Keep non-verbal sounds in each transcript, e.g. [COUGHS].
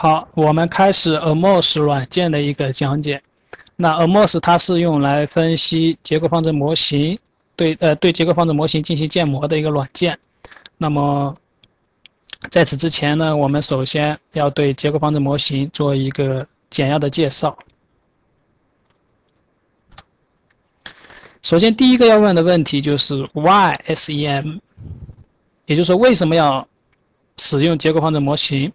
好，我们开始 Amos 软件的一个讲解。那 Amos 它是用来分析结构方程模型，对呃对结构方程模型进行建模的一个软件。那么在此之前呢，我们首先要对结构方程模型做一个简要的介绍。首先，第一个要问的问题就是 Why SEM，也就是说为什么要使用结构方程模型？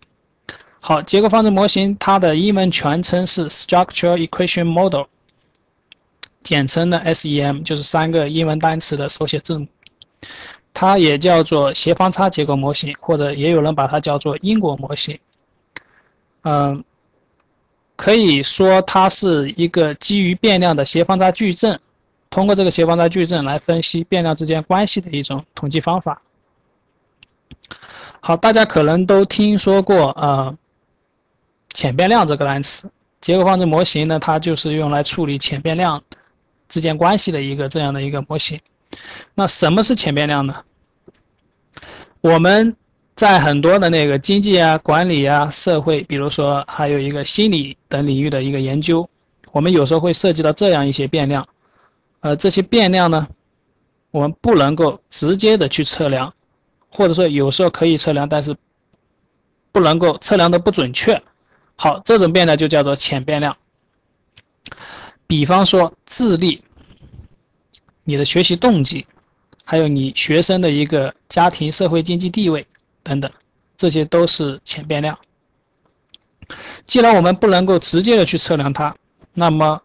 好，结构方程模型它的英文全称是 Structural Equation Model，简称呢 SEM，就是三个英文单词的手写字母。它也叫做斜方差结构模型，或者也有人把它叫做因果模型。嗯，可以说它是一个基于变量的斜方差矩阵，通过这个斜方差矩阵来分析变量之间关系的一种统计方法。好，大家可能都听说过啊。潜变量这个单词，结构方程模型呢，它就是用来处理潜变量之间关系的一个这样的一个模型。那什么是潜变量呢？我们在很多的那个经济啊、管理啊、社会，比如说还有一个心理等领域的一个研究，我们有时候会涉及到这样一些变量。呃，这些变量呢，我们不能够直接的去测量，或者说有时候可以测量，但是不能够测量的不准确。好，这种变量就叫做潜变量。比方说智力、你的学习动机，还有你学生的一个家庭、社会、经济地位等等，这些都是潜变量。既然我们不能够直接的去测量它，那么，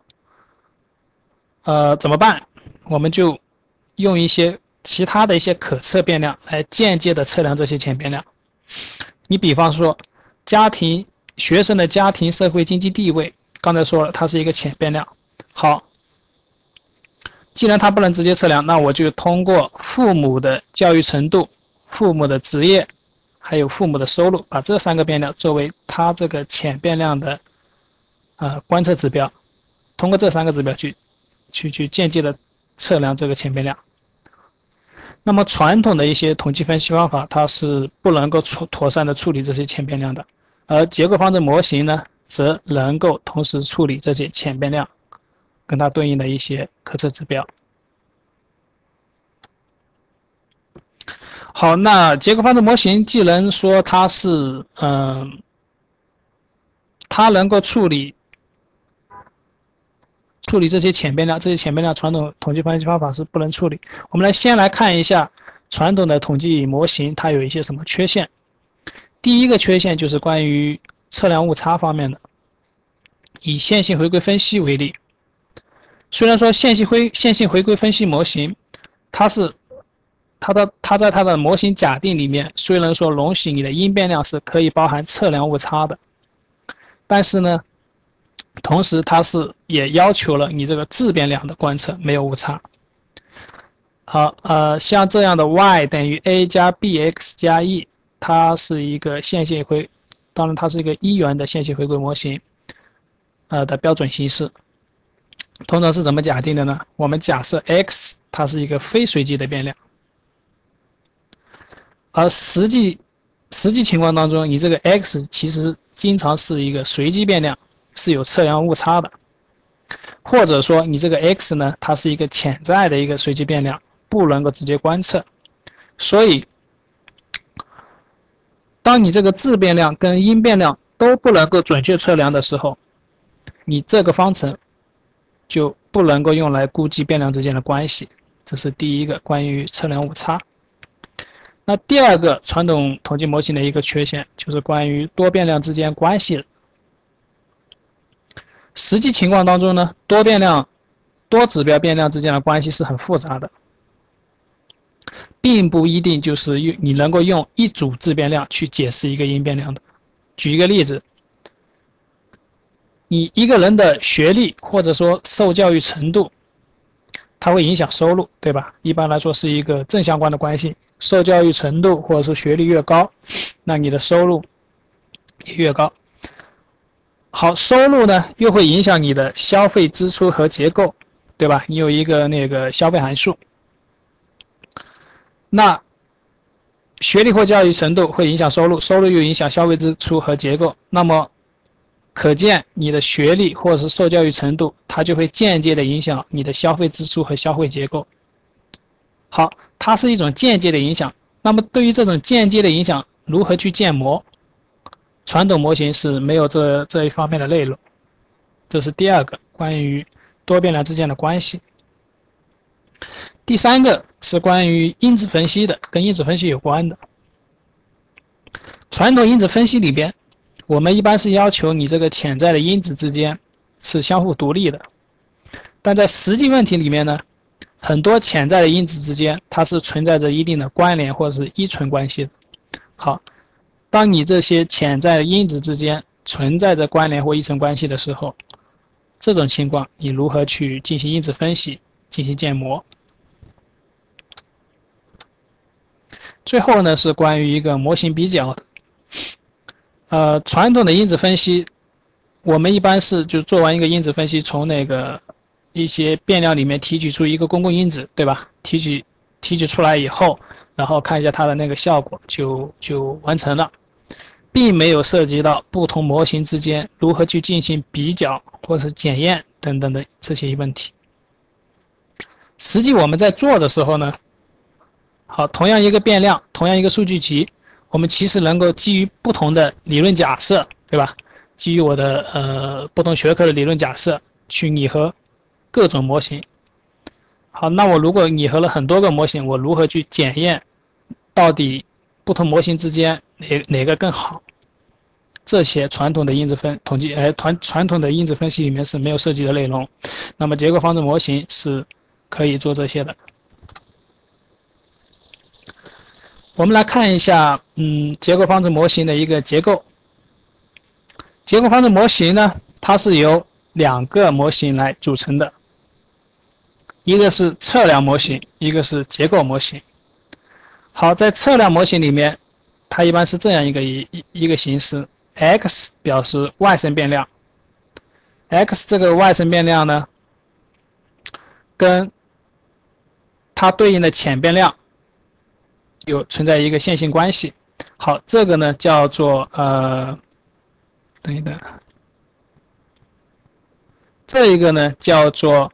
呃，怎么办？我们就用一些其他的一些可测变量来间接的测量这些潜变量。你比方说家庭。学生的家庭、社会、经济地位，刚才说了，它是一个潜变量。好，既然它不能直接测量，那我就通过父母的教育程度、父母的职业，还有父母的收入，把这三个变量作为它这个潜变量的啊观测指标，通过这三个指标去去去间接的测量这个潜变量。那么传统的一些统计分析方法，它是不能够处妥善的处理这些潜变量的。而结构方程模型呢，则能够同时处理这些潜变量，跟它对应的一些可测指标。好，那结构方程模型既能说它是，嗯，它能够处理处理这些潜变量，这些潜变量传统统计分析方法是不能处理。我们来先来看一下传统的统计模型，它有一些什么缺陷。第一个缺陷就是关于测量误差方面的。以线性回归分析为例，虽然说线性回线性回归分析模型，它是它的它在它的模型假定里面，虽然说容许你的因变量是可以包含测量误差的，但是呢，同时它是也要求了你这个自变量的观测没有误差。好，呃，像这样的 y 等于 a 加 bx 加 e。它是一个线性回，当然它是一个一元的线性回归模型，呃的标准形式。通常是怎么假定的呢？我们假设 x 它是一个非随机的变量，而实际实际情况当中，你这个 x 其实经常是一个随机变量，是有测量误差的，或者说你这个 x 呢，它是一个潜在的一个随机变量，不能够直接观测，所以。当你这个自变量跟因变量都不能够准确测量的时候，你这个方程就不能够用来估计变量之间的关系。这是第一个关于测量误差。那第二个传统统计模型的一个缺陷就是关于多变量之间关系。实际情况当中呢，多变量、多指标变量之间的关系是很复杂的。并不一定就是用你能够用一组自变量去解释一个因变量的。举一个例子，你一个人的学历或者说受教育程度，它会影响收入，对吧？一般来说是一个正相关的关系。受教育程度或者说学历越高，那你的收入越高。好，收入呢又会影响你的消费支出和结构，对吧？你有一个那个消费函数。那学历或教育程度会影响收入，收入又影响消费支出和结构。那么，可见你的学历或者是受教育程度，它就会间接的影响你的消费支出和消费结构。好，它是一种间接的影响。那么，对于这种间接的影响，如何去建模？传统模型是没有这这一方面的内容。这是第二个关于多变量之间的关系。第三个是关于因子分析的，跟因子分析有关的。传统因子分析里边，我们一般是要求你这个潜在的因子之间是相互独立的，但在实际问题里面呢，很多潜在的因子之间它是存在着一定的关联或者是依存关系的。好，当你这些潜在的因子之间存在着关联或依存关系的时候，这种情况你如何去进行因子分析，进行建模？最后呢是关于一个模型比较，呃，传统的因子分析，我们一般是就做完一个因子分析，从那个一些变量里面提取出一个公共因子，对吧？提取提取出来以后，然后看一下它的那个效果，就就完成了，并没有涉及到不同模型之间如何去进行比较或者是检验等等的这些问题。实际我们在做的时候呢。好，同样一个变量，同样一个数据集，我们其实能够基于不同的理论假设，对吧？基于我的呃不同学科的理论假设去拟合各种模型。好，那我如果拟合了很多个模型，我如何去检验到底不同模型之间哪哪个更好？这些传统的因子分统计，哎，传传统的因子分析里面是没有涉及的内容。那么结构方程模型是可以做这些的。我们来看一下，嗯，结构方程模型的一个结构。结构方程模型呢，它是由两个模型来组成的，一个是测量模型，一个是结构模型。好，在测量模型里面，它一般是这样一个一一一个形式：x 表示外生变量，x 这个外生变量呢，跟它对应的潜变量。有存在一个线性关系，好，这个呢叫做呃，等一等，这一个呢叫做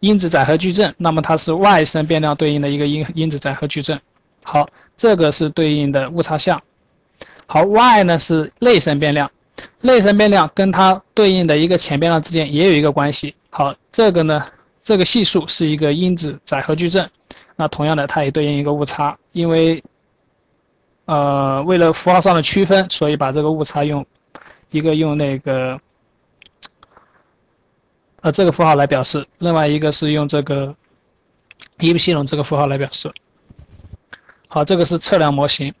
因子载荷矩阵，那么它是外生变量对应的一个因因子载荷矩阵，好，这个是对应的误差项，好，y 呢是内生变量，内生变量跟它对应的一个前变量之间也有一个关系，好，这个呢这个系数是一个因子载荷矩阵。那同样的，它也对应一个误差，因为，呃，为了符号上的区分，所以把这个误差用一个用那个，呃，这个符号来表示，另外一个是用这个 if 系统这个符号来表示。好，这个是测量模型，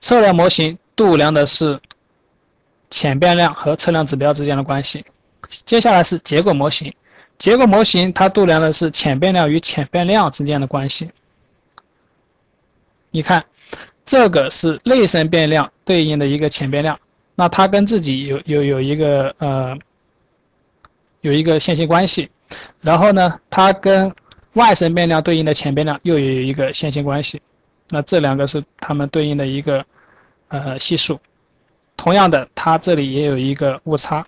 测量模型度量的是潜变量和测量指标之间的关系。接下来是结构模型。结构模型它度量的是潜变量与潜变量之间的关系。你看，这个是内生变量对应的一个潜变量，那它跟自己有有有一个呃有一个线性关系，然后呢，它跟外生变量对应的潜变量又有一个线性关系，那这两个是它们对应的一个呃系数。同样的，它这里也有一个误差。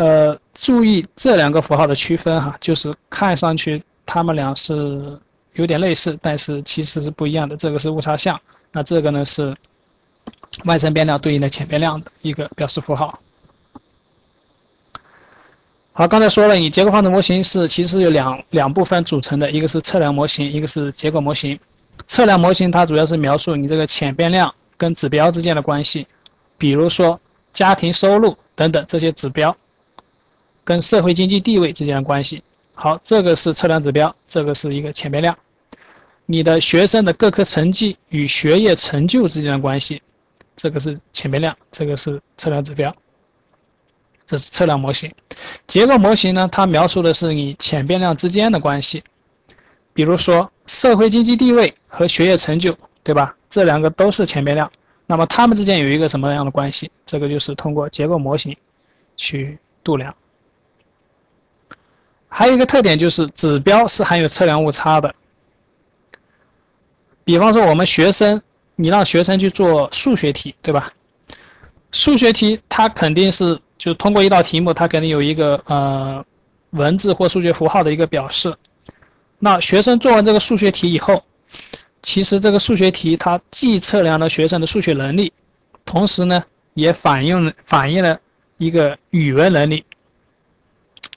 呃，注意这两个符号的区分哈，就是看上去它们俩是有点类似，但是其实是不一样的。这个是误差项，那这个呢是外生变量对应的潜变量的一个表示符号。好，刚才说了，你结构方程模型是其实有两两部分组成的，一个是测量模型，一个是结构模型。测量模型它主要是描述你这个潜变量跟指标之间的关系，比如说家庭收入等等这些指标。跟社会经济地位之间的关系，好，这个是测量指标，这个是一个潜变量。你的学生的各科成绩与学业成就之间的关系，这个是潜变量，这个是测量指标。这是测量模型。结构模型呢，它描述的是你潜变量之间的关系，比如说社会经济地位和学业成就，对吧？这两个都是潜变量，那么它们之间有一个什么样的关系？这个就是通过结构模型去度量。还有一个特点就是指标是含有测量误差的。比方说，我们学生你让学生去做数学题，对吧？数学题它肯定是就通过一道题目，它肯定有一个呃文字或数学符号的一个表示。那学生做完这个数学题以后，其实这个数学题它既测量了学生的数学能力，同时呢也反映反映了一个语文能力。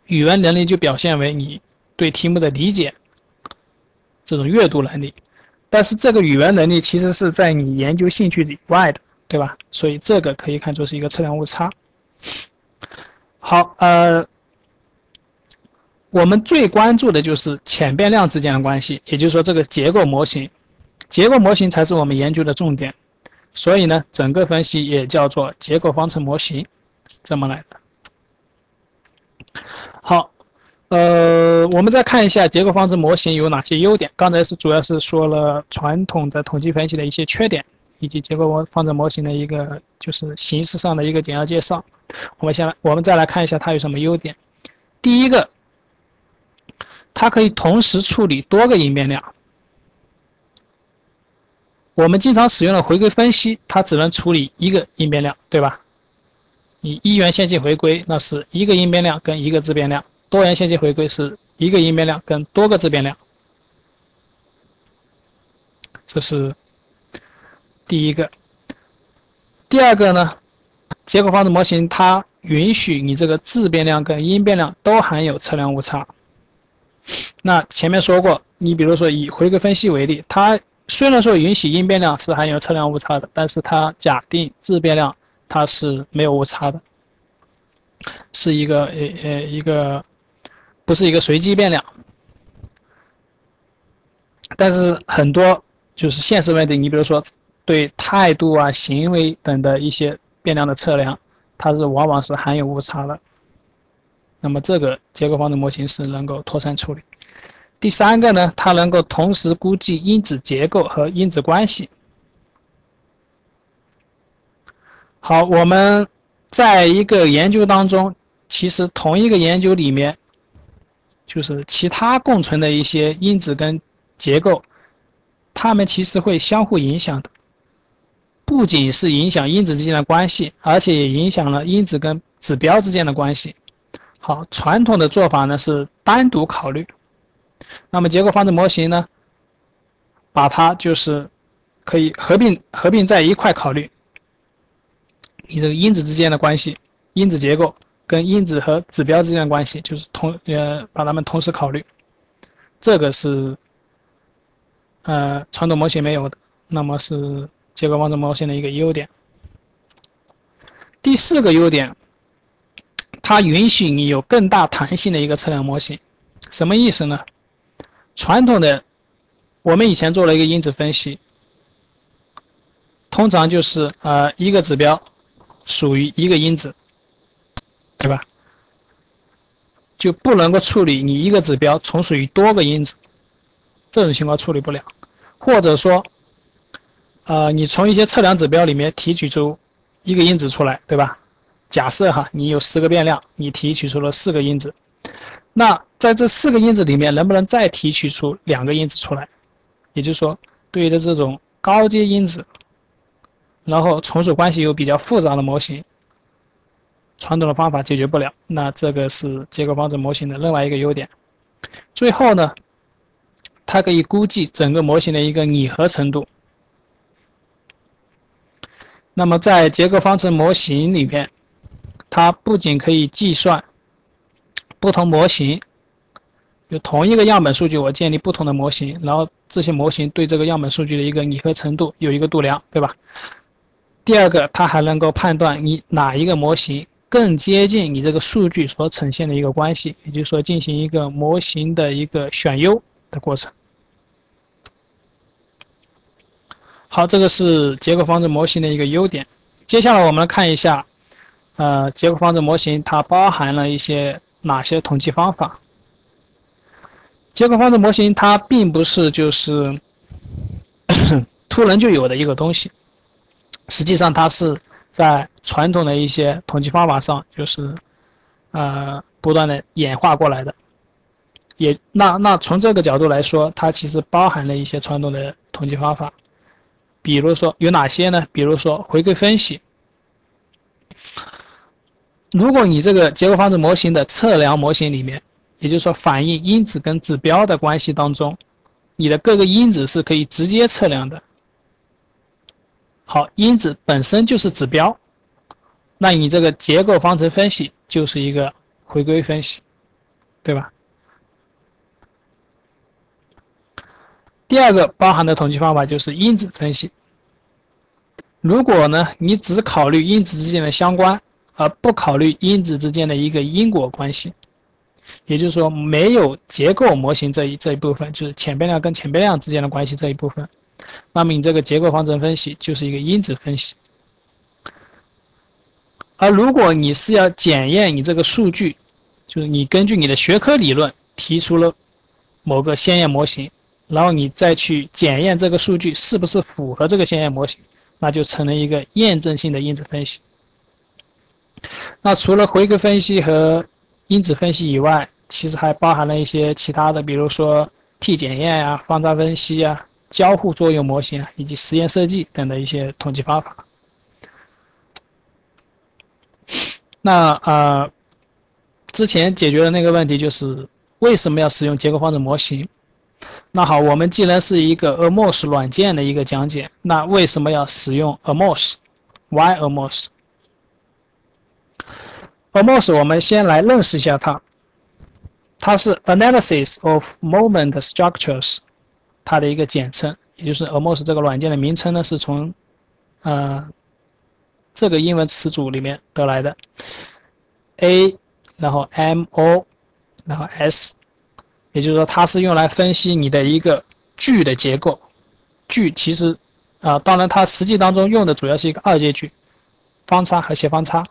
语文能力就表现为你对题目的理解，这种阅读能力。但是这个语文能力其实是在你研究兴趣以外的，对吧？所以这个可以看作是一个测量误差。好，呃。我们最关注的就是潜变量之间的关系，也就是说这个结构模型，结构模型才是我们研究的重点。所以呢，整个分析也叫做结构方程模型，是这么来的。好，呃，我们再看一下结构方程模型有哪些优点。刚才是主要是说了传统的统计分析的一些缺点，以及结构方方程模型的一个就是形式上的一个简要介绍。我们先来，我们再来看一下它有什么优点。第一个。它可以同时处理多个因变量。我们经常使用的回归分析，它只能处理一个因变量，对吧？你一元线性回归，那是一个因变量跟一个自变量；多元线性回归是一个因变量跟多个自变量。这是第一个。第二个呢？结构方程模型它允许你这个自变量跟因变量都含有测量误差。那前面说过，你比如说以回归分析为例，它虽然说允许因变量是含有测量误差的，但是它假定自变量它是没有误差的，是一个呃呃一个不是一个随机变量。但是很多就是现实问题，你比如说对态度啊、行为等的一些变量的测量，它是往往是含有误差的。那么这个结构方程模型是能够妥善处理。第三个呢，它能够同时估计因子结构和因子关系。好，我们在一个研究当中，其实同一个研究里面，就是其他共存的一些因子跟结构，它们其实会相互影响的。不仅是影响因子之间的关系，而且也影响了因子跟指标之间的关系。好，传统的做法呢是单独考虑，那么结构方程模型呢，把它就是可以合并合并在一块考虑，你这个因子之间的关系，因子结构跟因子和指标之间的关系，就是同呃把它们同时考虑，这个是呃传统模型没有的，那么是结构方程模型的一个优点。第四个优点。它允许你有更大弹性的一个测量模型，什么意思呢？传统的，我们以前做了一个因子分析，通常就是呃一个指标属于一个因子，对吧？就不能够处理你一个指标从属于多个因子，这种情况处理不了，或者说，呃你从一些测量指标里面提取出一个因子出来，对吧？假设哈，你有十个变量，你提取出了四个因子，那在这四个因子里面，能不能再提取出两个因子出来？也就是说，对于的这种高阶因子，然后从属关系又比较复杂的模型，传统的方法解决不了。那这个是结构方程模型的另外一个优点。最后呢，它可以估计整个模型的一个拟合程度。那么在结构方程模型里面，它不仅可以计算不同模型，就同一个样本数据，我建立不同的模型，然后这些模型对这个样本数据的一个拟合程度有一个度量，对吧？第二个，它还能够判断你哪一个模型更接近你这个数据所呈现的一个关系，也就是说进行一个模型的一个选优的过程。好，这个是结构方程模型的一个优点。接下来我们来看一下。呃，结构方程模型它包含了一些哪些统计方法？结构方程模型它并不是就是 [COUGHS] 突然就有的一个东西，实际上它是在传统的一些统计方法上就是呃不断的演化过来的。也那那从这个角度来说，它其实包含了一些传统的统计方法。比如说有哪些呢？比如说回归分析。如果你这个结构方程模型的测量模型里面，也就是说反映因子跟指标的关系当中，你的各个因子是可以直接测量的。好，因子本身就是指标，那你这个结构方程分析就是一个回归分析，对吧？第二个包含的统计方法就是因子分析。如果呢，你只考虑因子之间的相关。而不考虑因子之间的一个因果关系，也就是说，没有结构模型这一这一部分，就是前变量跟前变量之间的关系这一部分，那么你这个结构方程分析就是一个因子分析。而如果你是要检验你这个数据，就是你根据你的学科理论提出了某个先验模型，然后你再去检验这个数据是不是符合这个先验模型，那就成了一个验证性的因子分析。那除了回归分析和因子分析以外，其实还包含了一些其他的，比如说 T 检验呀、方差分析呀、交互作用模型，以及实验设计等的一些统计方法。那呃，之前解决的那个问题就是为什么要使用结构方程模型？那好，我们既然是一个 AMOS 软件的一个讲解，那为什么要使用 AMOS？Why AMOS？AMOS，我们先来认识一下它。它是 Analysis of Moment Structures，它的一个简称，也就是 AMOS 这个软件的名称呢，是从呃这个英文词组里面得来的。A，然后 M O，然后 S，也就是说它是用来分析你的一个句的结构。句其实啊，当然它实际当中用的主要是一个二阶句，方差和斜方差。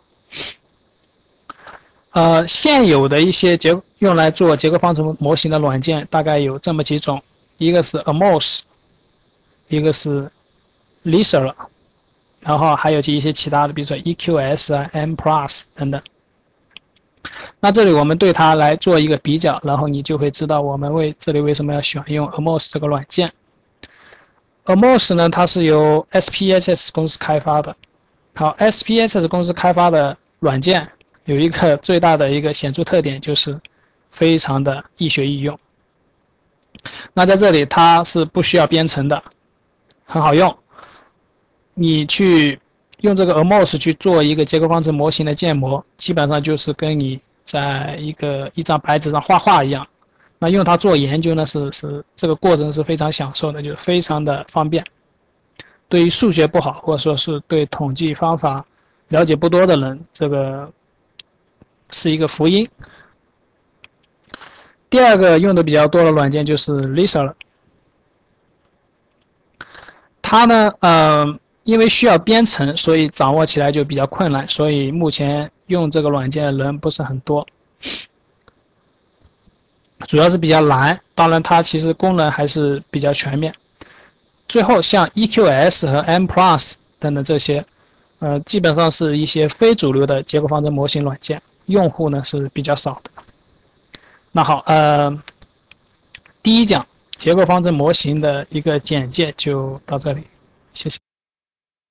呃，现有的一些结用来做结构方程模型的软件大概有这么几种，一个是 AMOS，一个是 Lisa，然后还有就一些其他的，比如说 EQS 啊、MPlus 等等。那这里我们对它来做一个比较，然后你就会知道我们为这里为什么要选用 AMOS 这个软件。AMOS 呢，它是由 SPSS 公司开发的。好，SPSS 公司开发的软件。有一个最大的一个显著特点就是非常的易学易用。那在这里它是不需要编程的，很好用。你去用这个 AMOS 去做一个结构方程模型的建模，基本上就是跟你在一个一张白纸上画画一样。那用它做研究呢，是是这个过程是非常享受的，就非常的方便。对于数学不好或者说是对统计方法了解不多的人，这个。是一个福音。第二个用的比较多的软件就是 Lisa 了。它呢，呃，因为需要编程，所以掌握起来就比较困难，所以目前用这个软件的人不是很多。主要是比较难，当然它其实功能还是比较全面。最后像 EQS 和 MPlus 等等这些，呃，基本上是一些非主流的结构方程模型软件。用户呢是比较少的。那好，呃，第一讲结构方程模型的一个简介就到这里，谢谢。